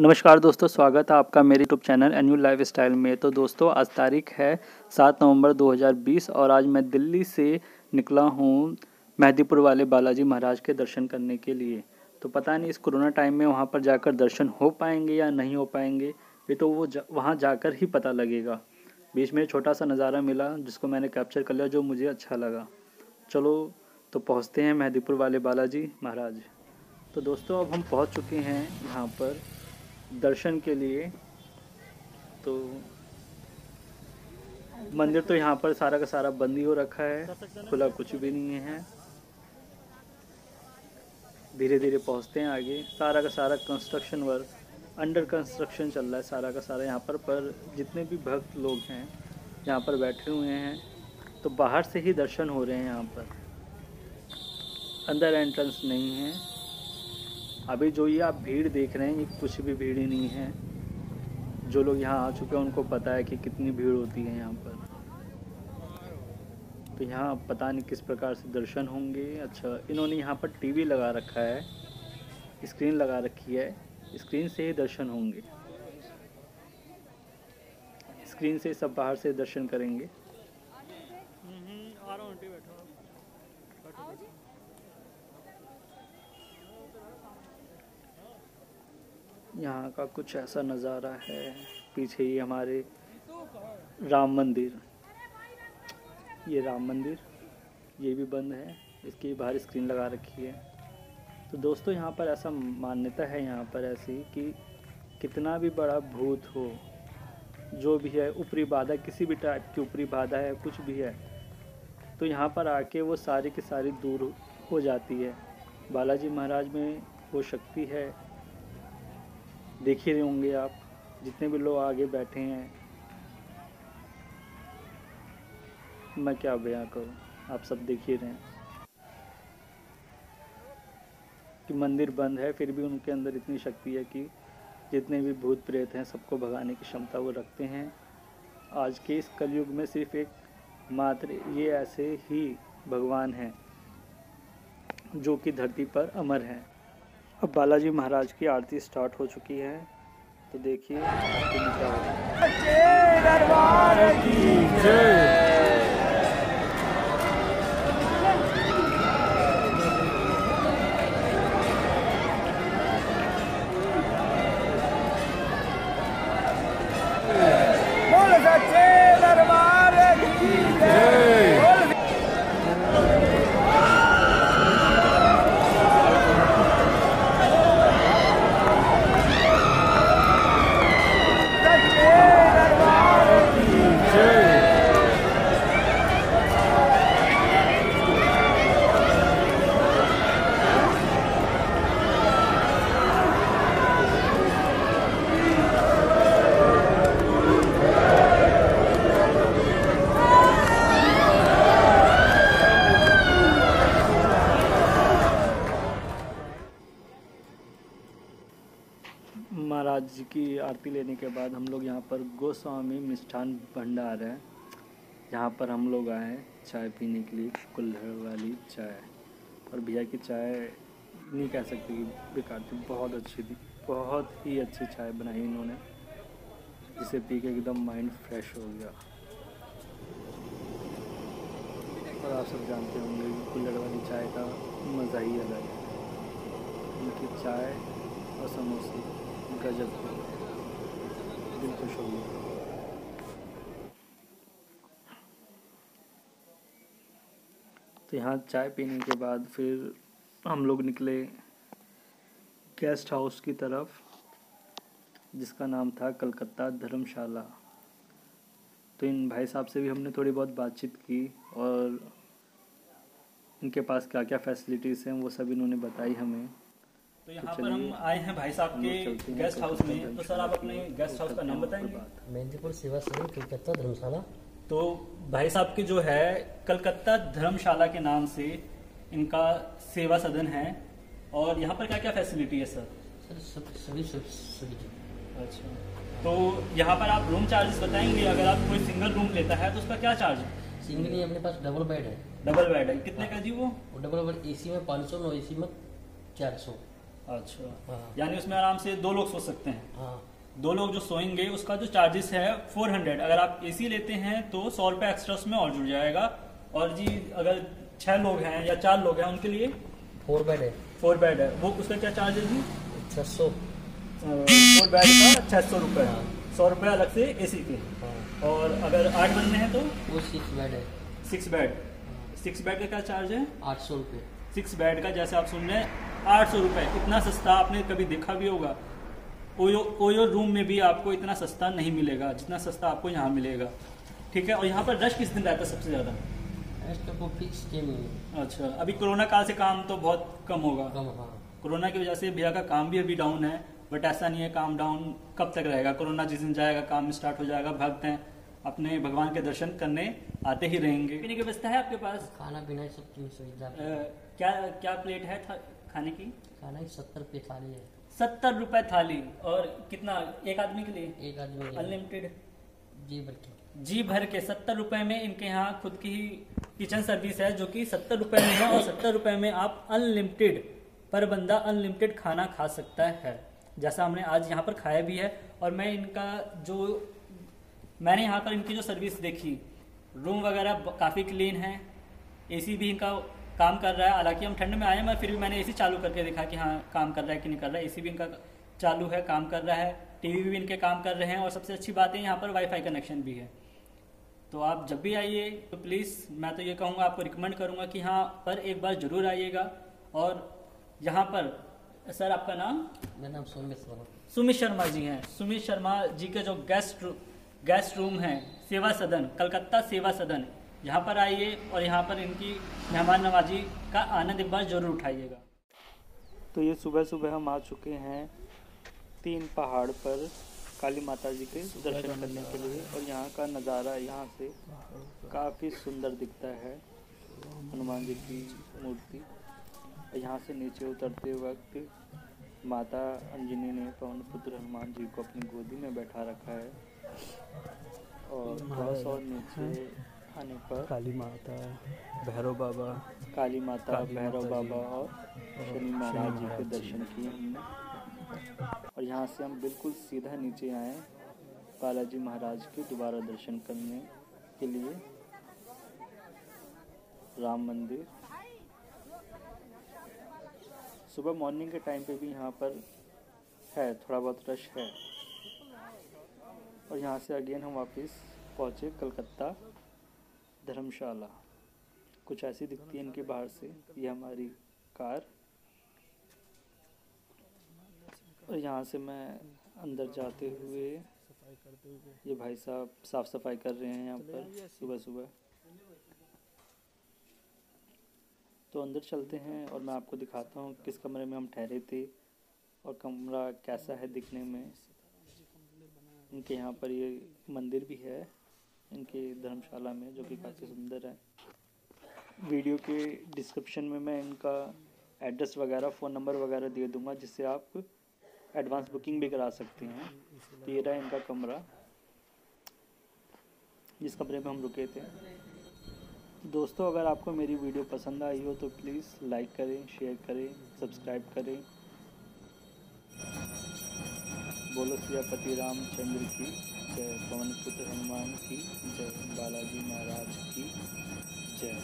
नमस्कार दोस्तों स्वागत है आपका मेरे YouTube channel any life style में। तो दोस्तों आज तारीख है सात नवंबर 2020 और आज मैं दिल्ली से निकला हूँ मेहदीपुर वाले बालाजी महाराज के दर्शन करने के लिए। तो पता नहीं इस कोरोना टाइम में वहाँ पर जाकर दर्शन हो पाएँगे या नहीं हो पाएँगे ये तो वो जा, वहाँ जाकर ही पता लगेगा। बीच में छोटा सा नज़ारा मिला जिसको मैंने कैप्चर कर लिया जो मुझे अच्छा लगा। चलो तो पहुँचते हैं मेहदीपुर वाले बालाजी महाराज। तो दोस्तों अब हम पहुँच चुके हैं यहाँ पर दर्शन के लिए तो मंदिर तो यहाँ पर सारा का सारा बंद ही हो रखा है, खुला कुछ भी नहीं है। धीरे धीरे पहुँचते हैं आगे। सारा का सारा कंस्ट्रक्शन वर्क अंडर कंस्ट्रक्शन चल रहा है सारा का सारा यहाँ पर पर जितने भी भक्त लोग हैं, यहाँ पर बैठे हुए हैं तो बाहर से ही दर्शन हो रहे हैं यहाँ पर। अंदर एंट्रेंस नहीं है। अभी जो ये आप भीड़ देख रहे हैं, ये कुछ भी भीड़ ही नहीं है। जो लोग यहाँ आ चुके हैं, उनको पता है कि कितनी भीड़ होती है यहाँ पर। तो यहाँ पता नहीं किस प्रकार से दर्शन होंगे। अच्छा इन्होंने यहाँ पर टीवी लगा रखा है। स्क्रीन लगा रखी है। स्क्रीन से ही दर्शन होंगे। स्क्रीन से सब बाहर से दर्शन करेंगे। यहाँ का कुछ ऐसा नज़ारा है, पीछे ही हमारे राम मंदिर। ये राम मंदिर, ये भी बंद है, इसकी बाहर स्क्रीन लगा रखी है। तो दोस्तों, यहाँ पर ऐसा मान्यता है यहाँ पर ऐसी कि कितना भी बड़ा भूत हो, जो भी है, ऊपरी बाधा, किसी भी टाइप की ऊपरी बाधा है, कुछ भी है तो यहाँ पर आके वो सारी की सारी दूर हो जाती है। बालाजी महाराज में वो शक्ति है देख ही रहे होंगे आप, जितने भी लोग आगे बैठे हैं। मैं क्या बयां करूँ? आप सब देख ही रहे हैं। कि मंदिर बंद है, फिर भी उनके अंदर इतनी शक्ति है कि जितने भी भूत प्रेत हैं, सबको भगाने की क्षमता वो रखते हैं। आज के इस कलयुग में सिर्फ़ एक मात्र ये ऐसे ही भगवान हैं, जो कि धरती पर अमर हैं। अब बालाजी महाराज की आरती स्टार्ट हो चुकी है तो देखिए क्या होगा जी की आरती लेने के बाद हम लोग यहाँ पर गोस्वामी मिष्ठान भंडार है। यहाँ पर हम लोग आए चाय पीने के लिए, कुल्हड़ वाली चाय। और भैया की चाय नहीं कह सकते कि बेकार थी, बहुत अच्छी थी, बहुत ही अच्छी चाय बनाई इन्होंने, जिसे पी के एकदम माइंड फ्रेश हो गया। और आप सब जानते होंगे कि कुल्हड़ वाली चाय का मज़ा ही अलग है। उनकी चाय और समोसे। दिल खुश हो गया। तो यहाँ चाय पीने के बाद फिर हम लोग निकले गेस्ट हाउस की तरफ़, जिसका नाम था कलकत्ता धर्मशाला। तो इन भाई साहब से भी हमने थोड़ी बहुत बातचीत की और इनके पास क्या क्या फैसिलिटीज़ हैं, वो सब इन्होंने बताई हमें। तो यहाँ पर हम आए हैं भाई साहब के गेस्ट हाउस में। तो सर आप अपने गेस्ट हाउस का नाम बताएँगे? मेहंदीपुर सेवा सदन कलकत्ता धर्मशाला। तो भाई साहब के जो है कलकत्ता धर्मशाला के नाम से इनका सेवा सदन है। और यहाँ पर क्या क्या फैसिलिटी है सर सर सभी सभी अच्छा। तो यहाँ पर आप रूम चार्जेस बताएँगे? अगर आप कोई सिंगल रूम लेता है तो उसका क्या चार्ज है सिंगल ही अपने पास डबल बेड है। डबल बेड है। कितने का जी वो? डबल बेड एसी में पाँच सौ नौ एसी में चार सौ। अच्छा। हाँ। यानी उसमें आराम से दो लोग सो सकते हैं। हाँ। दो लोग जो सोएँगे उसका जो चार्जेस है 400 अगर आप एसी लेते हैं तो सौ रुपये एक्स्ट्रा उसमें और जुड़ जाएगा। और जी अगर छह लोग हैं या चार लोग हैं उनके लिए फोर बेड है। फोर बेड है। वो उसका क्या चार्ज है? जी छः सौ फोर बेड का छह सौ रुपये हाँ। सौ रुपये अलग से एसी के। हाँ। और अगर आठ बंदे हैं तो? वो सिक्स बेड है। सिक्स बेड सिक्स बेड का क्या चार्ज है? आठ सौ रुपये सिक्स बेड का जैसे आप सुन रहे हैं आठ सौ रुपये इतना सस्ता आपने कभी देखा भी होगा। ओयो ओयो रूम में भी आपको इतना सस्ता नहीं मिलेगा जितना सस्ता आपको यहाँ मिलेगा। ठीक है? और यहाँ पर रश किस दिन रहता है सबसे ज़्यादा? ऐसा को फिक्स के में अच्छा अभी कोरोना काल से काम तो बहुत कम होगा। कम हाँ कोरोना की वजह से भैया का काम भी अभी डाउन है बट ऐसा नहीं है काम डाउन कब तक रहेगा। कोरोना जिस दिन जाएगा काम स्टार्ट हो जाएगा भक्त हैं अपने भगवान के दर्शन करने आते ही रहेंगे। पीने की व्यवस्था है आपके पास? खाना पीना सब की सुविधा क्या क्या प्लेट है था, खाने की? खाना सत्तर रुपये थाली है। सत्तर रुपए थाली। और कितना? एक आदमी के लिए? एक आदमी अनलिमिटेड जी भर के। जी भर के। सत्तर रुपए में इनके यहाँ खुद की ही किचन सर्विस है जो कि सत्तर रुपए में है और सत्तर रुपए में आप अनलिमिटेड पर बंदा अनलिमिटेड खाना खा सकता है। जैसा हमने आज यहाँ पर खाया भी है और मैं इनका जो मैंने यहाँ पर इनकी जो सर्विस देखी रूम वगैरह काफ़ी क्लीन है। एसी भी इनका काम कर रहा है। हालाँकि हम ठंड में आए हैं मगर फिर भी मैंने एसी चालू करके देखा कि हाँ काम कर रहा है कि नहीं कर रहा है। एसी भी इनका चालू है काम कर रहा है। टीवी भी इनके काम कर रहे हैं और सबसे अच्छी बात है यहाँ पर वाईफाई कनेक्शन भी है। तो आप जब भी आइए तो प्लीज़ मैं तो ये कहूँगा आपको रिकमेंड करूँगा कि यहाँ पर एक बार ज़रूर आइएगा। और यहाँ पर सर आपका नाम? मेरा नाम सोमेश्वर सुमित शर्मा जी हैं। सुमित शर्मा जी के जो गेस्ट गेस्ट रूम है सेवा सदन कलकत्ता सेवा सदन यहाँ पर आइए और यहाँ पर इनकी मेहमान नवाजी का आनंद एक बार ज़रूर उठाइएगा। तो ये सुबह सुबह हम आ चुके हैं तीन पहाड़ पर काली माता जी के दर्शन करने के लिए और यहाँ का नज़ारा यहाँ से काफ़ी सुंदर दिखता है। हनुमान जी की मूर्ति। यहाँ से नीचे उतरते वक्त माता अंजनी ने पवन पुत्र हनुमान जी को अपनी गोदी में बैठा रखा है और थोड़ा सा और नीचे आने पर। काली माता भैरव बाबा काली माता भैरव बाबा और शनि महाराज जी के दर्शन किए हमने। और यहाँ से हम बिल्कुल सीधा नीचे आए बालाजी महाराज के दोबारा दर्शन करने के लिए। राम मंदिर। सुबह मॉर्निंग के टाइम पे भी यहाँ पर है थोड़ा बहुत रश है। और यहाँ से अगेन हम वापस पहुँचे कलकत्ता। धर्मशाला। कुछ ऐसी दिखती है इनके बाहर से। ये हमारी कार। और यहाँ से मैं अंदर जाते हुए ये भाई साहब साफ़ सफ़ाई कर रहे हैं यहाँ पर सुबह सुबह। तो अंदर चलते हैं और मैं आपको दिखाता हूँ किस कमरे में हम ठहरे थे और कमरा कैसा है दिखने में। इनके यहाँ पर ये मंदिर भी है। इनके धर्मशाला में, जो कि काफ़ी सुंदर है। वीडियो के डिस्क्रिप्शन में मैं इनका एड्रेस वगैरह, फ़ोन नंबर वगैरह दे दूँगा, जिससे आप एडवांस बुकिंग भी करा सकते हैं। तो ये रहा इनका कमरा, जिस कमरे में हम रुके थे। दोस्तों, अगर आपको मेरी वीडियो पसंद आई हो तो प्लीज़ लाइक करें, शेयर करें, सब्सक्राइब करें। बोलो सियापति रामचंद्र की। जय पवन पुत्र हनुमान की जय बालाजी महाराज की जय।